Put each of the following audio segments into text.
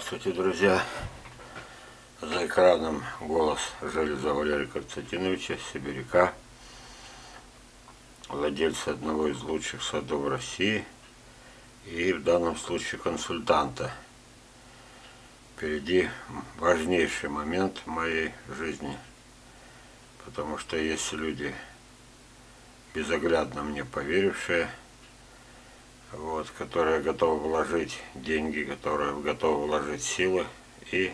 Здравствуйте, друзья! За экраном голос Железа Валерия Константиновича, сибиряка, владельца одного из лучших садов России и в данном случае консультанта. Впереди важнейший момент в моей жизни, потому что есть люди, безоглядно мне поверившие, вот, которые готовы вложить деньги, которые готовы вложить силы, и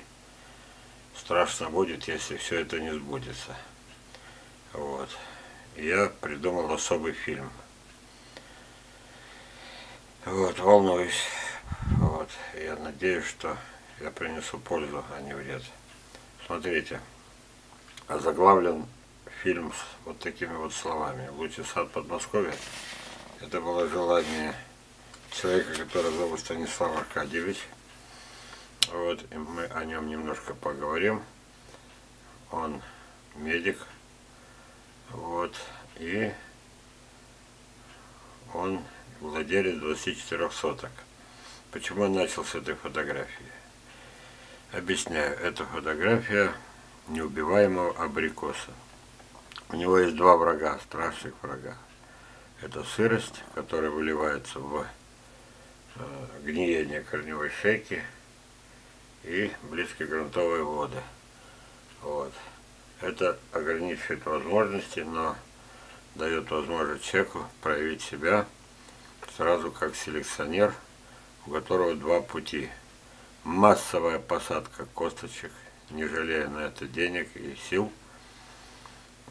страшно будет, если все это не сбудется. Вот. Я придумал особый фильм. Вот, волнуюсь. Вот. Я надеюсь, что я принесу пользу, а не вред. Смотрите, озаглавлен фильм с вот такими вот словами. Лучший сад Подмосковья. Это было желание человека, который зовут Станислав Аркадьевич. Вот, и мы о нем немножко поговорим. Он медик. Вот, и он владелец 24 соток. Почему он начал с этой фотографии? Объясняю. Эта фотография неубиваемого абрикоса. У него есть два врага, страшных врага. Это сырость, которая выливается в гниение корневой шейки и близкие грунтовые воды. Вот. Это ограничивает возможности, но дает возможность человеку проявить себя сразу как селекционер, у которого два пути. Массовая посадка косточек, не жалея на это денег и сил –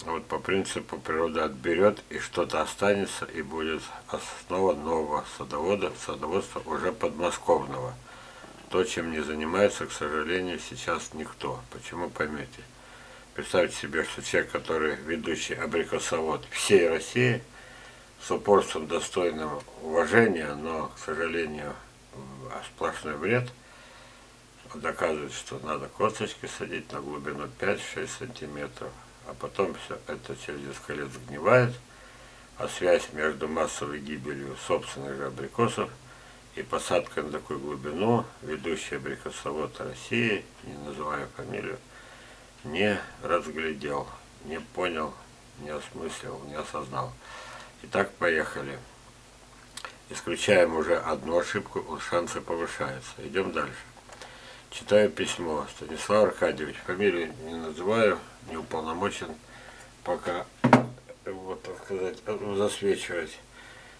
вот по принципу природа отберет и что-то останется и будет основа нового садовода, садоводства уже подмосковного. То, чем не занимается, к сожалению, сейчас никто. Почему, поймете? Представьте себе, что человек, который ведущий абрикосовод всей России, с упорством достойным уважения, но, к сожалению, сплошной вред, доказывает, что надо косточки садить на глубину 5-6 сантиметров, а потом все это через несколько лет сгнивает, а связь между массовой гибелью собственных же абрикосов и посадкой на такую глубину ведущий абрикосовод России, не называя фамилию, не разглядел, не понял, не осмыслил, не осознал. Итак, поехали. Исключаем уже одну ошибку, шансы повышаются. Идем дальше. Читаю письмо. Станислав Аркадьевич, фамилию не называю, не уполномочен пока, вот так сказать, засвечивать.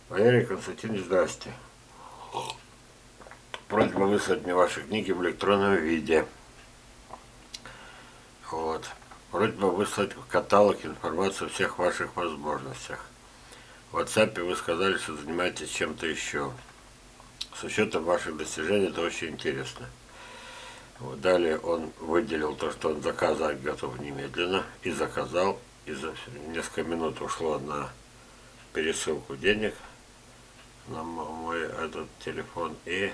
Валерий Константинович, здрасте. Просьба выслать мне ваши книги в электронном виде. Вот. Просьба выслать в каталог информацию о всех ваших возможностях. В WhatsApp вы сказали, что занимаетесь чем-то еще. С учетом ваших достижений это очень интересно. Далее он выделил то, что он заказать готов немедленно, и заказал, и за несколько минут ушло на пересылку денег на мой этот телефон и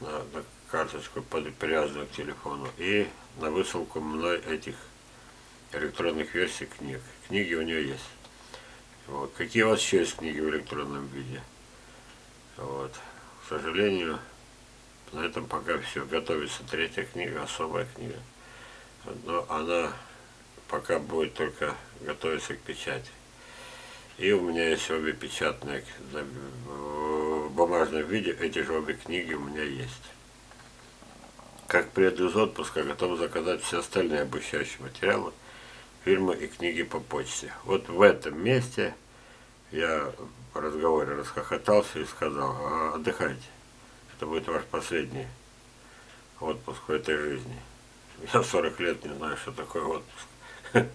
на, на карточку под, привязанную к телефону и на высылку мной этих электронных версий книг. Книги у нее есть. Вот. Какие у вас еще есть книги в электронном виде? Вот. К сожалению, на этом пока все. Готовится третья книга, особая книга. Но она пока будет только готовиться к печати. И у меня есть обе печатные, в бумажном виде, эти же обе книги у меня есть. Как приеду из отпуска, готов заказать все остальные обучающие материалы, фильмы и книги по почте. Вот в этом месте я в разговоре расхохотался и сказал, «А, отдыхайте. Это будет ваш последний отпуск в этой жизни. Я 40 лет не знаю, что такое отпуск.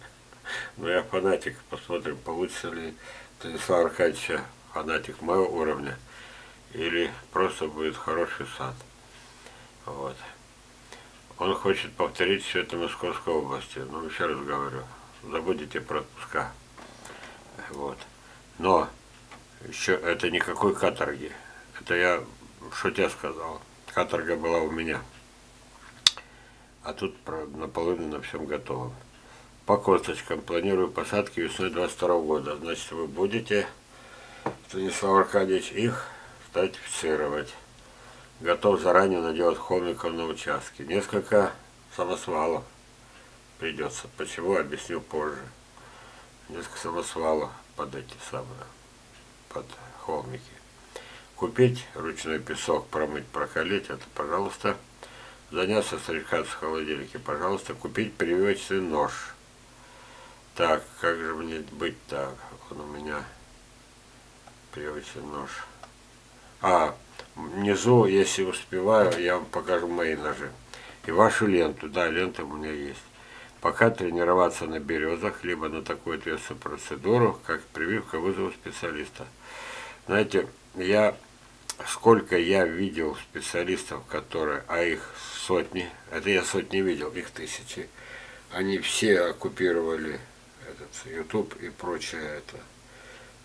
Но я фанатик. Посмотрим, получится ли Станислава Аркадьевича фанатик моего уровня. Или просто будет хороший сад. Вот. Он хочет повторить все это в Московской области. Ну, еще раз говорю, забудете про отпуска. Вот. Но еще это никакой каторги. Это я шутя сказал. Каторга была у меня. А тут наполовину на всем готово. По косточкам планирую посадки весной 22 года. Значит, вы будете, Станислав Аркадьевич, их статифицировать. готов заранее наделать холмиков на участке. Несколько самосвалов придется. Почему, объясню позже. Несколько самосвалов под эти самые, под холмики. Купить ручной песок, промыть, прокалить, это, пожалуйста. Заняться стрелькаться в холодильнике, пожалуйста. Купить прививочный нож. Так, как же мне быть так? Он у меня прививочный нож. А, внизу, если успеваю, я вам покажу мои ножи. И вашу ленту, да, лента у меня есть. Пока тренироваться на березах, либо на такую ответственную процедуру, как прививка, вызову специалиста. Знаете, я, сколько я видел специалистов, которые, а их сотни, это я сотни видел, их тысячи, они все оккупировали этот YouTube и прочее это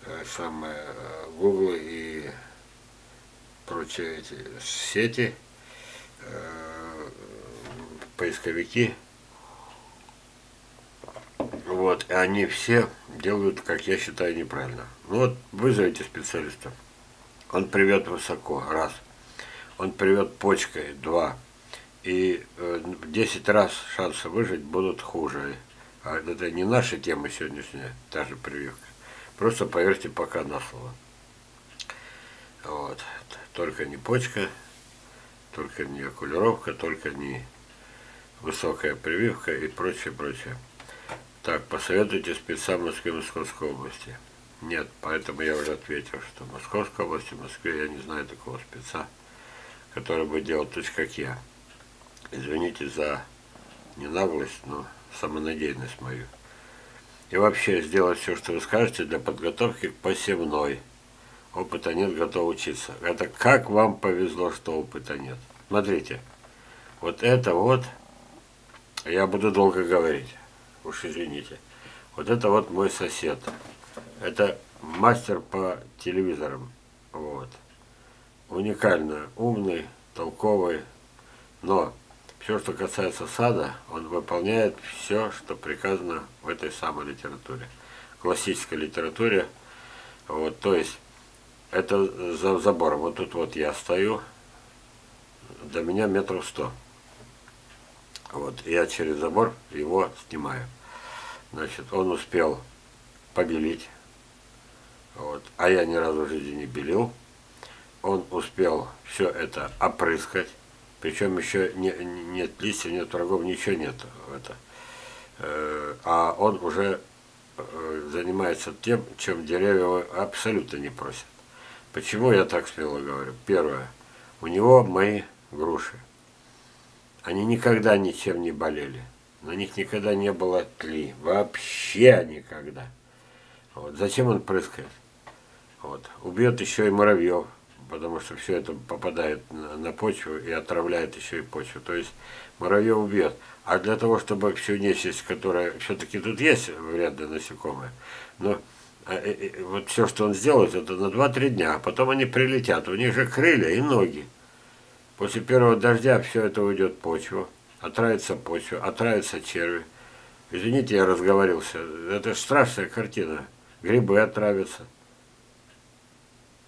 э, самое Google и прочие эти сети, э, поисковики. Вот, и они все делают, как я считаю, неправильно. Ну вот, вызовите специалиста. Он привет высоко, раз. Он привет почкой, два. И э, 10 раз шансы выжить будут хуже. А это не наша тема сегодняшняя, та же прививка. Просто поверьте пока на слово. Вот. Только не почка, только не окулировка, только не высокая прививка и прочее, прочее. Так, посоветуйте спецам Москвы Московской области. Нет, поэтому я уже ответил, что в Московской области, в Москве я не знаю такого спеца, который бы делал точно как я. Извините за не наглость, но самонадеянность мою. И вообще сделать все, что вы скажете для подготовки к посевной. Опыта нет, готов учиться. Это как вам повезло, что опыта нет. Смотрите, вот это вот, я буду долго говорить, уж извините. Вот это вот мой сосед. Это мастер по телевизорам. Вот. Уникально умный, толковый, но все, что касается сада, он выполняет все, что приказано в этой самой литературе. Классической литературе. Вот, то есть, это за забором. Вот тут вот я стою, до меня метров сто. Вот, я через забор его снимаю. Значит, он успел побелить, вот, а я ни разу в жизни не белил. Он успел все это опрыскать, причем еще не, нет листьев, нет врагов, ничего нет. Это. Э, а он уже э, занимается тем, чем деревья абсолютно не просят. Почему я так смело говорю? Первое. У него мои груши. Они никогда ничем не болели. На них никогда не было тли. Вообще никогда. Вот. Зачем он прыскает? Вот. Убьет еще и муравьев потому что все это попадает на, на почву и отравляет еще и почву. То есть муравьев убьет. А для того, чтобы всю нечисть, которая все-таки тут есть вредные насекомые, но а, э, э, вот все, что он сделает, это на 2-3 дня, а потом они прилетят. У них же крылья и ноги. После первого дождя все это уйдет в почву, отравится почва, отравится черви. Извините, я разговорился. Это же страшная картина. Грибы отравятся.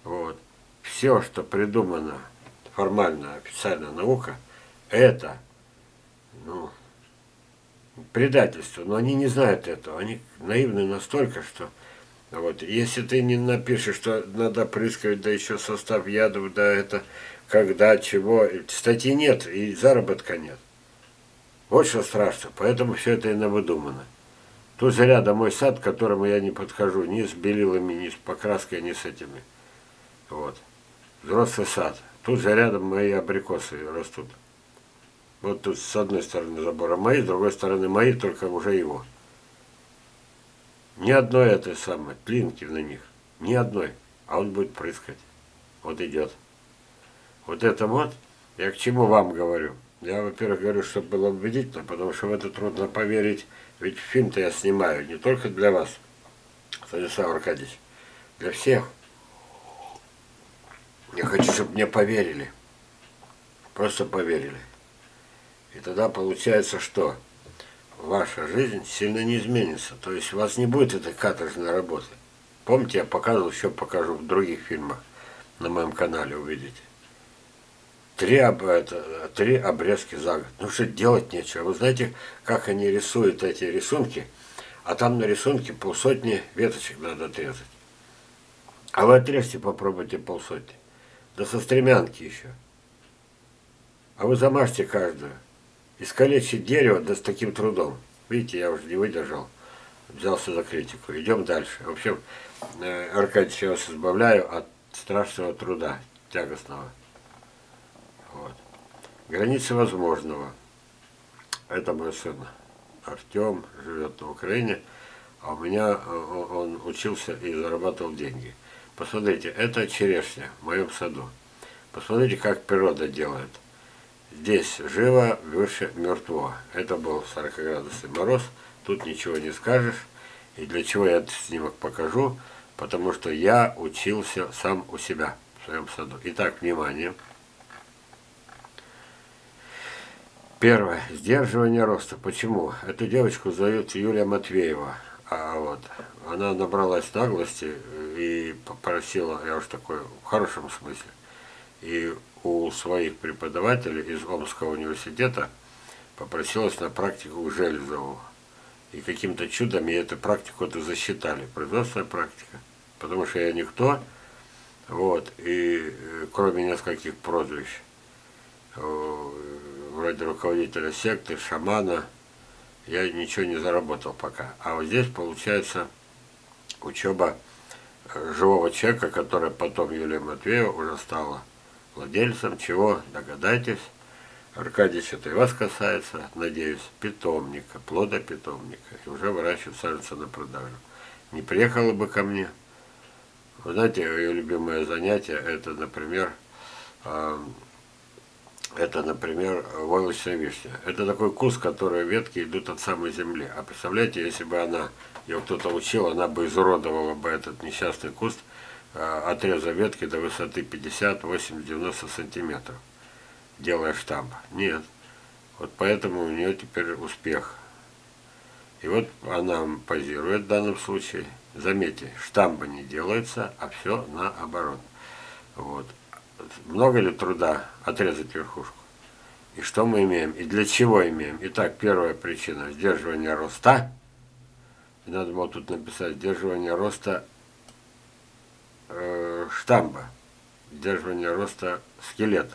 Вот все, что придумано формально, официальная наука, это ну, предательство. Но они не знают этого. Они наивны настолько, что вот, если ты не напишешь, что надо прыскать, да еще состав ядов, да это когда, чего, статьи нет и заработка нет. Вот что страшно, поэтому все это и навыдумано. Тут же рядом мой сад, к которому я не подхожу ни с белилами, ни с покраской, ни с этими. Вот взрослый сад. Тут же рядом мои абрикосы растут. Вот тут с одной стороны забора мои, с другой стороны мои, только уже его. Ни одной этой самой тлинки на них. Ни одной. А он будет прыскать. Вот идет. Вот это вот, я к чему вам говорю. Я, во-первых, говорю, чтобы было убедительно, потому что в это трудно поверить. Ведь фильм-то я снимаю не только для вас, Станислав Аркадьевич, для всех. Я хочу, чтобы мне поверили. Просто поверили. И тогда получается, что ваша жизнь сильно не изменится. То есть у вас не будет этой каторжной работы. Помните, я показывал, еще покажу в других фильмах на моем канале, увидите. Три, об- это, три обрезки за год. Ну что делать нечего. Вы знаете, как они рисуют эти рисунки? А там на рисунке полсотни веточек надо отрезать. А вы отрежьте, попробуйте полсотни. Да со стремянки еще. А вы замажьте каждую. Искалечить дерево, да с таким трудом. Видите, я уже не выдержал. Взялся за критику. Идем дальше. В общем, э, Аркадьевич, я вас избавляю от страшного труда, тягостного. Вот. Границы возможного. Это мой сын Артем, живет на Украине, а у меня э, он учился и зарабатывал деньги. Посмотрите, это черешня в моем саду. Посмотрите, как природа делает. Здесь живо, выше мертво. Это был 40-градусный мороз, тут ничего не скажешь. И для чего я этот снимок покажу? Потому что я учился сам у себя в своем саду. Итак, внимание. Первое. Сдерживание роста. Почему? Эту девочку зовут Юлия Матвеева. А вот она набралась наглости и попросила, я уж такой в хорошем смысле, и у своих преподавателей из Омского университета попросилась на практику к Железову. И каким-то чудом мне эту практику это засчитали. Производственная практика. Потому что я никто. Вот. И э, кроме нескольких прозвищ. э, Вроде руководителя секты, шамана. Я ничего не заработал пока. А вот здесь получается учеба э, живого человека, который потом Юлия Матвеева уже стала владельцем чего, догадайтесь. Аркадьевич, это и вас касается, надеюсь, питомника, плода питомника. И уже выращивает саженцы на продажу. Не приехала бы ко мне. Вы знаете, ее любимое занятие, это, например, э, это, например, войлочная вишня. Это такой куст, который ветки идут от самой земли. А представляете, если бы она, ее кто-то учил, она бы изуродовала бы этот несчастный куст, э, отреза ветки до высоты 50, 80, 90 сантиметров, делая штамп. Нет. Вот поэтому у нее теперь успех. И вот она позирует в данном случае. Заметьте, штампа не делается, а все наоборот. Вот. Много ли труда отрезать верхушку? И что мы имеем? И для чего имеем? Итак, первая причина – сдерживание роста. И надо было тут написать сдерживание роста э, штамба, сдерживание роста скелета.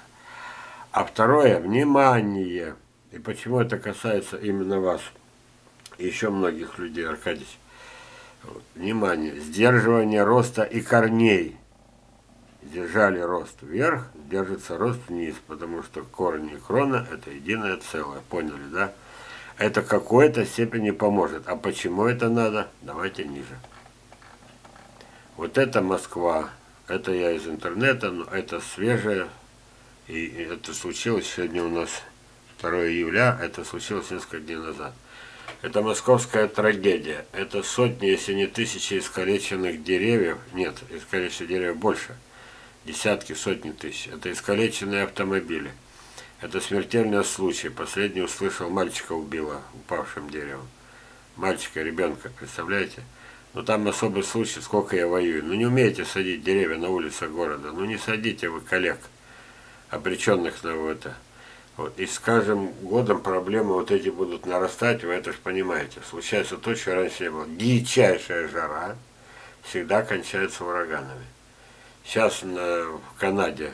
А второе – внимание. И почему это касается именно вас и еще многих людей, Аркадий? Внимание. Сдерживание роста и корней. Держали рост вверх, держится рост вниз, потому что корни и крона – это единое целое. Поняли, да? Это какой-то степени поможет. А почему это надо? Давайте ниже. Вот это Москва. Это я из интернета, но это свежее. И это случилось сегодня у нас 2 июля, это случилось несколько дней назад. Это московская трагедия. Это сотни, если не тысячи искалеченных деревьев. Нет, искалеченных деревьев больше. Десятки, сотни тысяч. Это искалеченные автомобили. Это смертельный случай. Последний услышал, мальчика убило упавшим деревом. Мальчика, ребенка, представляете? Но там особый случай, сколько я воюю. Ну не умеете садить деревья на улицах города. Ну не садите вы коллег, обреченных на это. Вот. И с каждым годом проблемы вот эти будут нарастать, вы это же понимаете. Случается то, что раньше не было. Дичайшая жара всегда кончается ураганами. Сейчас в Канаде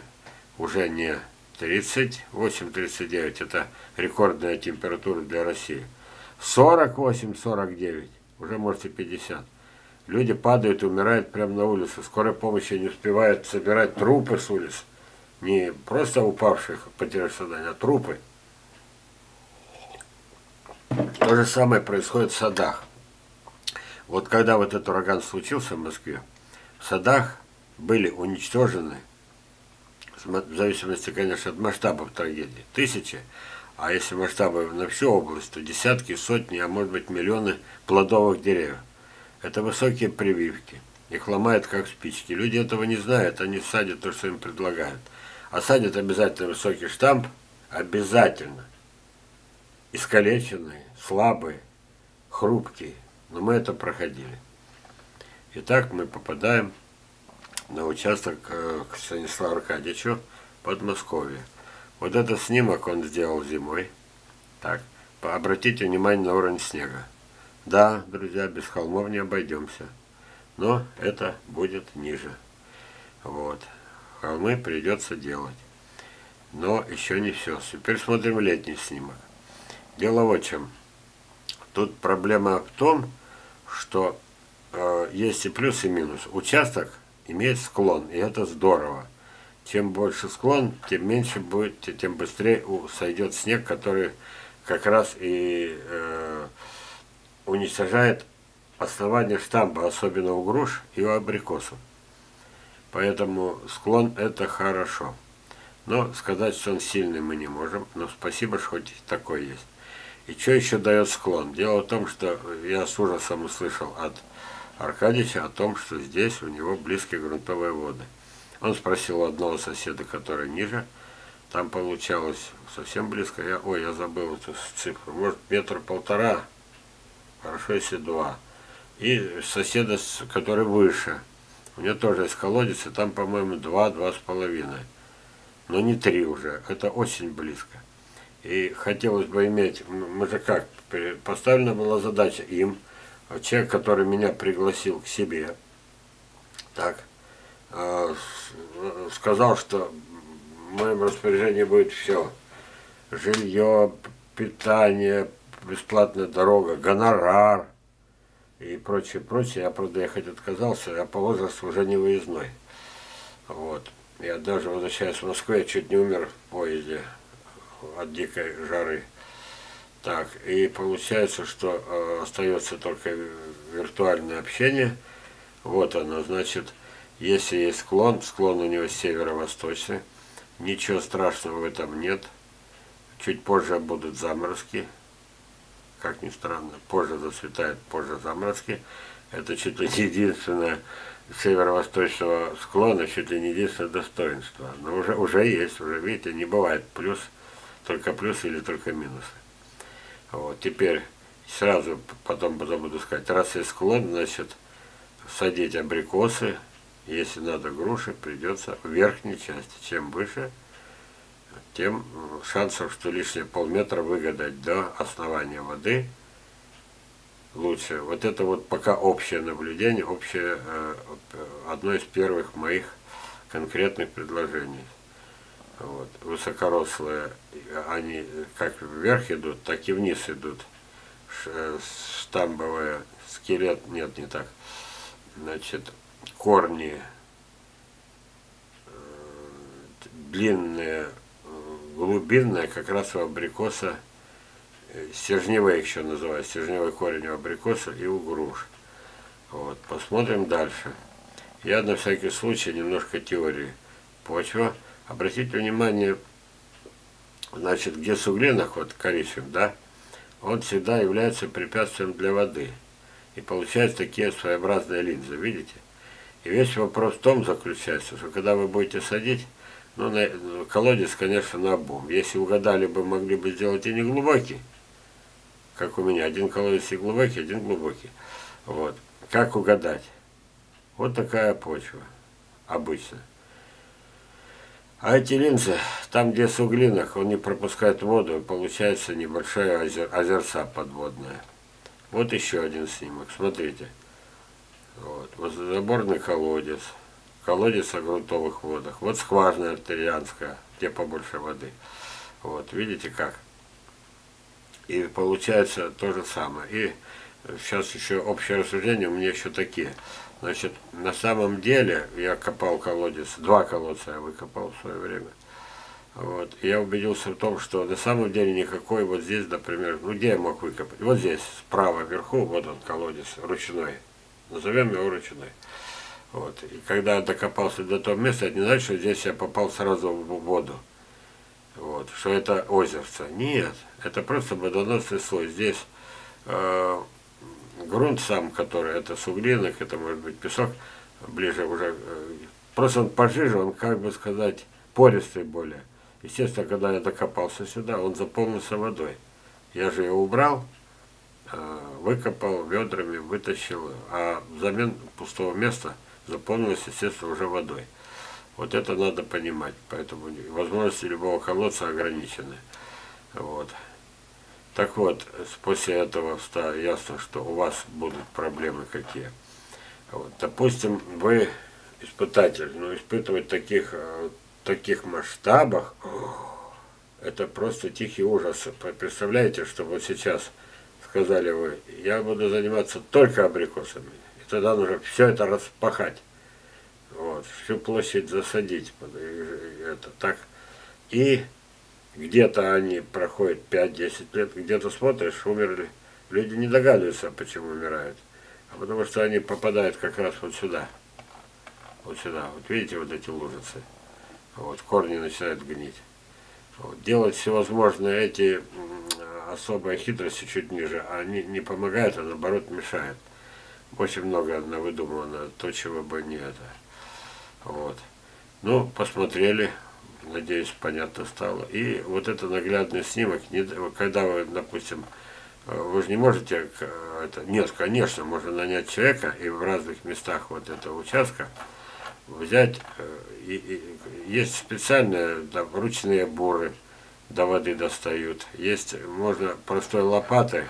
уже не 38-39, это рекордная температура для России. 48-49, уже можете 50. Люди падают и умирают прямо на улице. Скорая помощь не успевает собирать трупы с улиц. Не просто упавших, потерявших сознание, а трупы. То же самое происходит в садах. Вот когда вот этот ураган случился в Москве, в садах были уничтожены, в зависимости, конечно, от масштабов трагедии, тысячи, а если масштабы на всю область, то десятки, сотни, а может быть миллионы плодовых деревьев. Это высокие прививки. Их ломают как спички. Люди этого не знают, они садят то, что им предлагают. А садят обязательно высокий штамп, обязательно. Искалеченные, слабые, хрупкие. Но мы это проходили. Итак, мы попадаем на участок к Станиславу Аркадьевичу Подмосковье. Вот этот снимок он сделал зимой. Так, обратите внимание на уровень снега. Да, друзья, без холмов не обойдемся. Но это будет ниже. Вот. Холмы придется делать. Но еще не все. Теперь смотрим летний снимок. Дело в чем. Тут проблема в том, что э, есть и плюс, и минус. Участок имеет склон, и это здорово. Чем больше склон, тем меньше будет, тем быстрее сойдет снег, который как раз и э, уничтожает основание штамба, особенно у груш и у абрикосов. Поэтому склон это хорошо. Но сказать, что он сильный мы не можем. Но спасибо, что хоть такой есть. И что еще дает склон? Дело в том, что я с ужасом услышал от Аркадьевича о том, что здесь у него близкие грунтовые воды. Он спросил одного соседа, который ниже, там получалось совсем близко. Я, ой, я забыл эту цифру. Может, метр полтора, хорошо, если два. И соседа, который выше, у него тоже есть колодец, и там, по-моему, два, два с половиной. Но не три уже, это очень близко. И хотелось бы иметь, мы же как, поставлена была задача им, человек, который меня пригласил к себе, так, э, сказал, что в моем распоряжении будет все. Жилье, питание, бесплатная дорога, гонорар и прочее, прочее. Я, правда, ехать отказался, я по возрасту уже не выездной. Вот. Я даже возвращаясь в Москву, я чуть не умер в поезде от дикой жары. Так, и получается, что э, остается только виртуальное общение. Вот оно, значит, если есть склон, склон у него северо-восточный, ничего страшного в этом нет. Чуть позже будут заморозки, как ни странно, позже зацветает, позже заморозки. Это чуть ли не единственное северо-восточного склона, чуть ли не единственное достоинство. Но уже, уже есть, уже видите, не бывает плюс, только плюс или только минусы. Вот, теперь сразу потом буду сказать, раз есть склон, значит, садить абрикосы, если надо груши, придется в верхней части. Чем выше, тем шансов, что лишние полметра выгадать до основания воды лучше. Вот это вот пока общее наблюдение, общее, э, одно из первых моих конкретных предложений. Вот. Высокорослые, они как вверх идут, так и вниз идут. Штамбовые, скелет, нет, не так. Значит, корни э, длинные, глубинные, как раз у абрикоса, э, стержневые еще называют, стержневой корень у абрикоса и у груш. Вот, посмотрим дальше. Я на всякий случай немножко теории. Почва – Обратите внимание, значит, где суглинок, вот коричневый, да, он всегда является препятствием для воды. И получаются такие своеобразные линзы, видите? И весь вопрос в том заключается, что когда вы будете садить, ну, на, колодец, конечно, на обум. Если угадали бы, могли бы сделать и не глубокий, как у меня, один колодец и глубокий, один глубокий. Вот. Как угадать? Вот такая почва обычно. А эти линзы, там где суглинок, он не пропускает воду, получается небольшая озер, озерца подводная. Вот еще один снимок, смотрите. Вот, вот заборный колодец, колодец о грунтовых водах. Вот скважина артерианская, где побольше воды. Вот, видите как? И получается то же самое. И сейчас еще общее рассуждение у меня еще такие. Значит, на самом деле я копал колодец, два колодца я выкопал в свое время. Вот. И я убедился в том, что на самом деле никакой вот здесь, например, ну где я мог выкопать? Вот здесь, справа вверху, вот он колодец ручной. Назовем его ручной. Вот. И когда я докопался до того места, это не значит, что здесь я попал сразу в воду. Вот. Что это озерце. Нет, это просто водоносный слой. Здесь э, грунт сам, который это суглинок, это может быть песок, ближе уже, э, просто он пожиже, он, как бы сказать, пористый более. Естественно, когда я докопался сюда, он заполнился водой. Я же его убрал, э, выкопал ведрами, вытащил, а взамен пустого места заполнилось, естественно, уже водой. Вот это надо понимать. Поэтому возможности любого колодца ограничены. Вот. Так вот, после этого стало ясно, что у вас будут проблемы какие. Вот. Допустим, вы испытатель, но испытывать таких, э, таких масштабах, это просто тихий ужас. Представляете, что вот сейчас сказали вы, я буду заниматься только абрикосами. И тогда нужно все это распахать. Вот, всю площадь засадить. Это так. И где-то они проходят 5-10 лет, где-то смотришь, умерли. Люди не догадываются, почему умирают. А потому что они попадают как раз вот сюда. Вот сюда. Вот видите вот эти лужицы? Вот, корни начинают гнить. Вот, делать всевозможные эти особые хитрости чуть ниже, они не помогают, а наоборот мешают. Очень много выдумано, то, чего бы не это. Вот. Ну, посмотрели, надеюсь, понятно стало. И вот это наглядный снимок, когда вы, допустим, э, вы же не можете, это, нет, конечно, можно нанять человека и в разных местах вот этого участка взять, э, и, и, есть специальные да, ручные буры, до воды достают. Есть, можно простой лопатой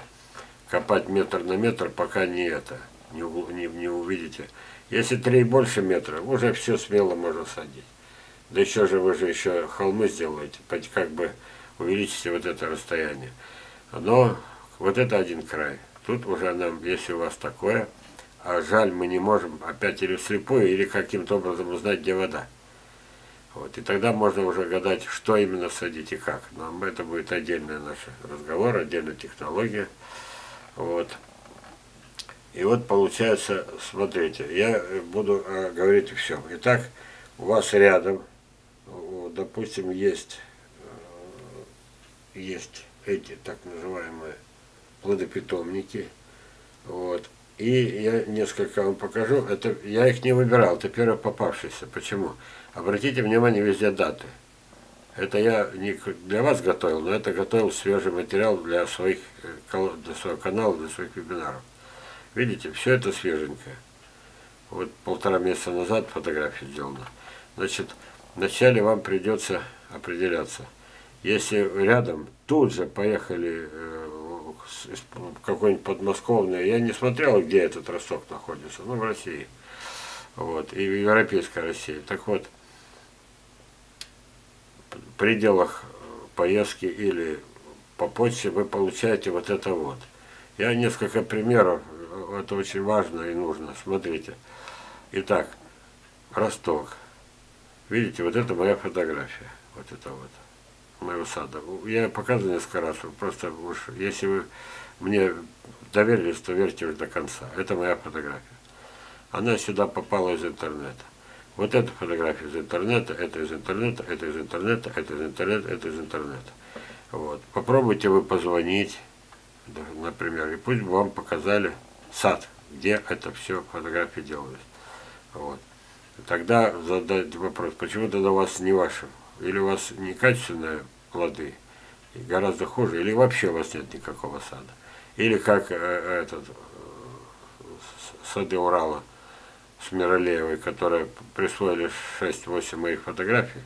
копать метр на метр, пока не это, не, не, не увидите. Если три и больше метра, уже все смело можно садить. Да еще же вы же еще холмы сделаете, как бы увеличите вот это расстояние. Но вот это один край. Тут уже нам, если у вас такое, а жаль, мы не можем опять или вслепую, или каким-то образом узнать, где вода. Вот, и тогда можно уже гадать, что именно садить и как. Но это будет отдельный наш разговор, отдельная технология. Вот. И вот получается, смотрите, я буду э, говорить все. Итак, у вас рядом допустим, есть, э, есть эти так называемые плодопитомники. Вот. И я несколько вам покажу. Это, я их не выбирал, это первые попавшиеся. Почему? Обратите внимание, везде даты. Это я не для вас готовил, но это готовил свежий материал для, своих, э, для своего канала, для своих вебинаров. Видите, все это свеженькое. Вот полтора месяца назад фотография сделана. Значит, вначале вам придется определяться. Если рядом тут же поехали э, какой-нибудь подмосковный, я не смотрел, где этот Ростов находится, ну, в России. Вот, и в Европейской России. Так вот, в пределах поездки или по почте вы получаете вот это вот. Я несколько примеров, это очень важно и нужно, смотрите. Итак, Росток. Видите, вот это моя фотография. Вот это вот. Моего сада. Я показываю несколько раз. Просто уж, если вы мне доверились, то верьте уже до конца. Это моя фотография. Она сюда попала из интернета. Вот эта фотография из интернета, это из интернета, это из интернета, это из интернета, это из интернета. Вот. Попробуйте вы позвонить, например, и пусть бы вам показали сад, где это все фотографии делались. Вот. Тогда задать вопрос, почему тогда у вас не ваши? Или у вас некачественные плоды, гораздо хуже, или вообще у вас нет никакого сада. Или как э, этот, э, сады Урала с Миролеевой, которые присвоили 6-8 моих фотографий,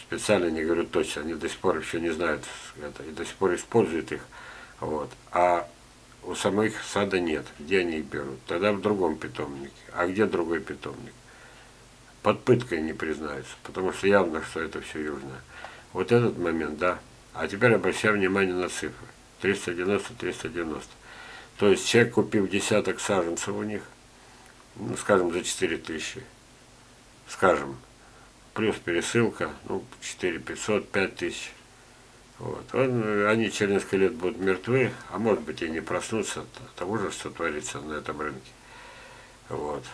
специально не говорю точно, они до сих пор еще не знают это, и до сих пор используют их. Вот. А у самих сада нет. Где они их берут? Тогда в другом питомнике. А где другой питомник? Под пыткой не признаются, потому что явно, что это все южное. Вот этот момент, да. А теперь обращаем внимание на цифры. 390-390. То есть человек, купив десяток саженцев у них, ну, скажем, за 4 тысячи, скажем, плюс пересылка, ну, 4 500, 5 тысяч. Вот. Он, они через несколько лет будут мертвы, а может быть и не проснутся от того же, что творится на этом рынке. Вот.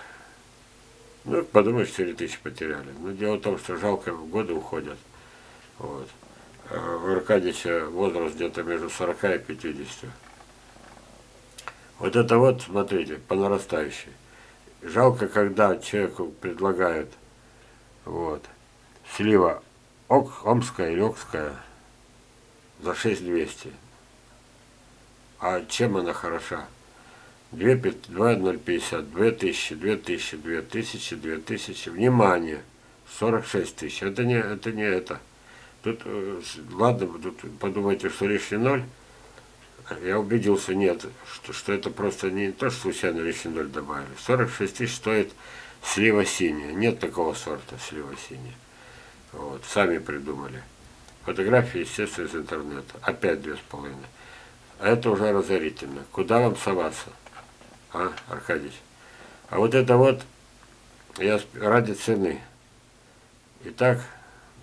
Ну, подумай, 4 тысячи потеряли. Но дело в том, что жалко, годы уходят. Вот. А у Аркадьевича возраст где-то между 40 и 50. Вот это вот, смотрите, по нарастающей. Жалко, когда человеку предлагают вот, слива ок, омская или окская за 6200. А чем она хороша? 2,050, 2000, 2000, 2000, 2000, 2000. Внимание! 46 тысяч. Это не это. Не это. Тут, э, ладно, тут подумайте, что лишний ноль. Я убедился, нет, что, что это просто не то, что случайно лишний ноль добавили. 46 тысяч стоит слива синяя. Нет такого сорта слива синяя. Вот, сами придумали. Фотографии, естественно, из интернета. Опять две с половиной. А это уже разорительно. Куда вам соваться? А, Аркадьевич? А вот это вот, я ради цены. Итак,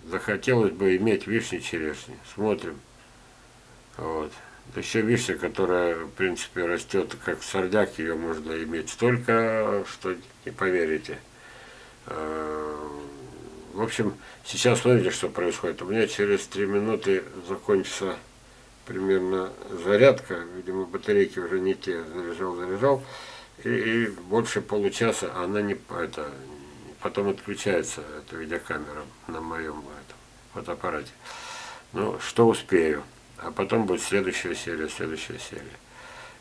захотелось бы иметь вишни черешни. Смотрим. Вот. Еще вишня, которая, в принципе, растет как сорняк, ее можно иметь столько, что не поверите. А, в общем, сейчас смотрите, что происходит. У меня через три минуты закончится примерно зарядка. Видимо, батарейки уже не те. Заряжал, заряжал. И, и больше получаса она не это, потом отключается, эта видеокамера на моем этом, фотоаппарате. Ну, что успею. А потом будет следующая серия, следующая серия.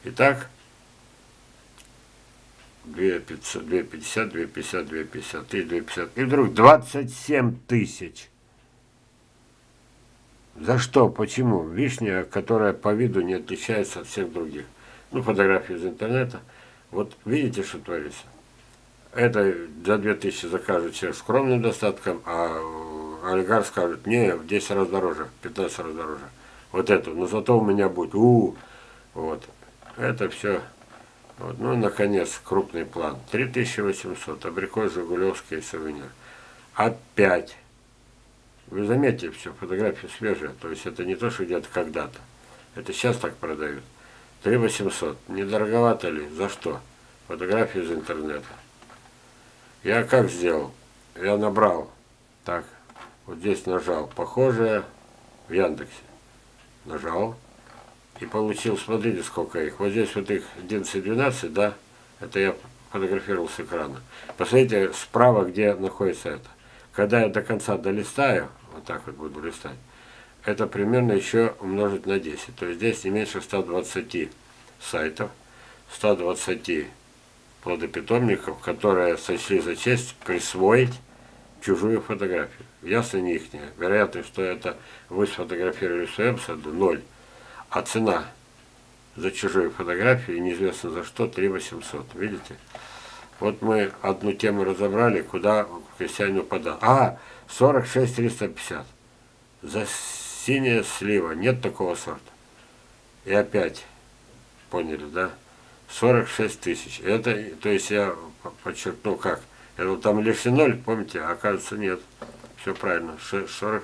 Итак, 250, 250, 250, 250, 250. И вдруг 27 тысяч. За что? Почему? Вишня, которая по виду не отличается от всех других. Ну, фотографии из интернета. Вот видите, что творится? Это за 2000 закажет человек скромным достатком, а олигарх скажет, не, в 10 раз дороже, 15 раз дороже вот эту, но зато у меня будет, у, -у, -у вот, это все, вот. ну, наконец, крупный план, 3800, абрикос, жигулевский сувенир, опять, вы заметите, все, фотография свежая, то есть это не то, что где-то когда-то, это сейчас так продают, 3800, недороговато ли, за что? Фотографии из интернета. Я как сделал? Я набрал, так, вот здесь нажал, похожее в Яндексе нажал и получил, смотрите, сколько их. Вот здесь вот их 11-12, да, это я фотографировал с экрана. Посмотрите справа, где находится это. Когда я до конца долистаю, вот так вот буду листать, это примерно еще умножить на 10. То есть здесь не меньше 120 сайтов, 120 плодопитомников, которые сочли за честь присвоить чужую фотографию. Ясно не ихняя. Вероятность, что это вы сфотографировали в своем саду, ноль. А цена за чужую фотографию, неизвестно за что, 3 800. Видите? Вот мы одну тему разобрали, куда крестьянину подал. А, 46 350. За синяя слива. Нет такого сорта. И опять, поняли, да? 46 тысяч. Это, то есть я подчеркнул как – это там лишний ноль, помните, а оказывается нет. Все правильно. 40,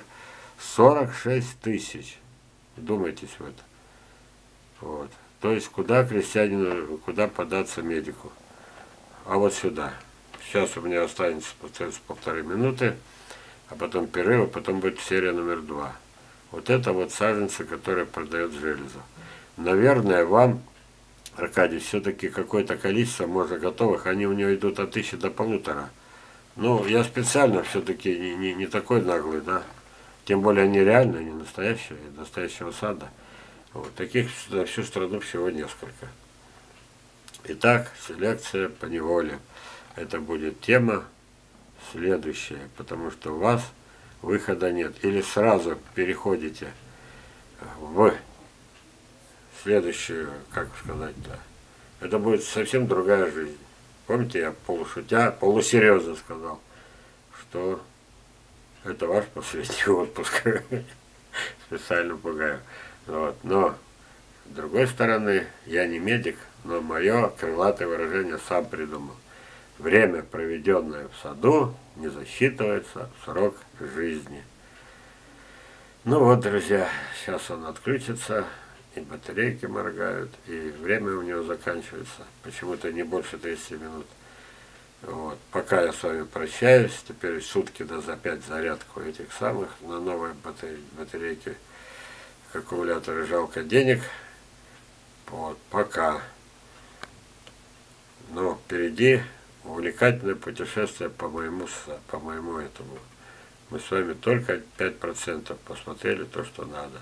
46 тысяч. Думайтесь в это. Вот. То есть куда крестьянину, куда податься медику. А вот сюда. Сейчас у меня останется полторы минуты, а потом перерыв, а потом будет серия номер два. Вот это вот саженцы, которые продает железо. Наверное, вам Аркадий, все-таки какое-то количество можно готовых, они у него идут от тысячи до полутора. Ну, я специально все-таки не, не, не такой наглый, да. Тем более они реальные, не настоящие, настоящего сада. Вот, таких на всю страну всего несколько. Итак, селекция по неволе. Это будет тема следующая, потому что у вас выхода нет. Или сразу переходите в следующую, как сказать-то, это будет совсем другая жизнь. Помните, я полушутя, полусерьезно сказал, что это ваш последний отпуск. Специально пугаю. Вот. Но, с другой стороны, я не медик, но мое крылатое выражение сам придумал. Время, проведенное в саду, не засчитывается в срок жизни. Ну вот, друзья, сейчас он отключится и батарейки моргают, и время у него заканчивается, почему-то не больше 30 минут. Вот. Пока я с вами прощаюсь, теперь сутки до за 5 зарядку этих самых, на новые батарейки, аккумуляторы жалко денег. Вот, пока. Но впереди увлекательное путешествие по моему, по моему этому. Мы с вами только 5% посмотрели то, что надо.